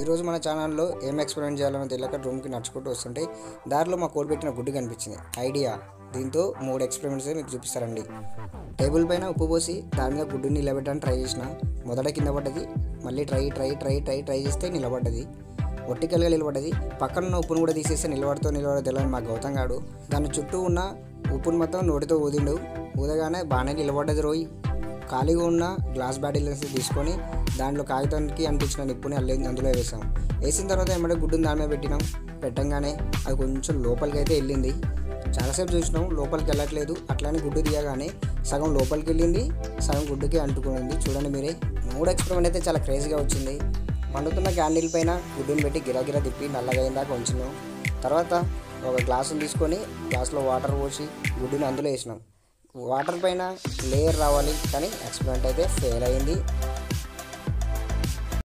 ఈరోజు మన ఛానల్లో ఏం ఎక్స్పెరిమెంట్ చేయాలని తెలియక రూమ్కి నడుచుకుంటూ వస్తుంటే దారిలో మా కోడ్ పెట్టిన గుడ్డు కనిపించింది. ఐడియా. దీంతో మూడు ఎక్స్పెరిమెంట్స్ మీకు చూపిస్తారండి టేబుల్ పైన ఉప్పు పోసి దాని మీద గుడ్డుని నిలబెట్టడానికి ట్రై చేసిన. మొదట కింద పడ్డది మళ్ళీ try try try try try చేస్తే నిలబడ్డది. ఒట్టికలుగా నిలబడ్డది. పక్కన ఉన్న ఉప్పును కూడా తీసేస్తే నిలబడుతూ నిలబడదు తెలియని మా గౌతం గాడు. దాని చుట్టూ ఉన్న ఉప్పును మొత్తం నోటితో ఊదిండు. ఊదగానే బాగానే నిలబడ్డది రోయ్. ఖాళీగా ఉన్న గ్లాస్ బాటిల్స్ తీసుకొని దాంట్లో కాగితానికి అనిపించిన నిప్పుని అల్లే అందులో వేసాం. వేసిన తర్వాత ఏమంటే గుడ్డుని దాని మీద పెట్టినాం. పెట్టంగానే అది కొంచెం లోపలికి అయితే వెళ్ళింది. చాలాసేపు చూసినాం. లోపలికి వెళ్ళట్లేదు. అట్లానే గుడ్డు తీయగానే సగం లోపలికి వెళ్ళింది. సగం గుడ్డుకి అంటుకునింది చూడండి మీరే. మూడు ఎక్స్పెరిమెంట్ అయితే చాలా క్రేజీగా వచ్చింది. మండుతున్న క్యాండిల్ పైన గుడ్డుని పెట్టి గిరాగిరా తిప్పి నల్లగా అయిందాక ఉంచినాం. తర్వాత ఒక గ్లాసుని తీసుకొని గ్లాస్లో వాటర్ పోసి గుడ్డుని అందులో వేసినాం. వాటర్ పైన లేయర్ రావాలి కానీ ఎక్స్పెరిమెంట్ అయితే ఫెయిల్ అయింది.